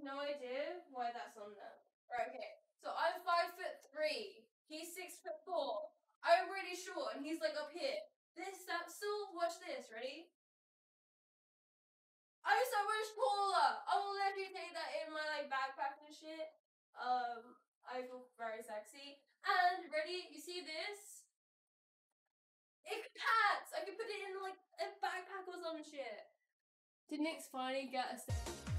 No idea why that's on there. Right, okay. So I'm five foot three. He's six foot four. I'm really short, and he's like up here. This, that, still. Watch this. Ready? I'm so much taller. I will let you take that in my like backpack and shit. Um, I feel very sexy. And ready? You see this? It pants. I can put it in like a backpack or some shit. Did Nicks finally get a?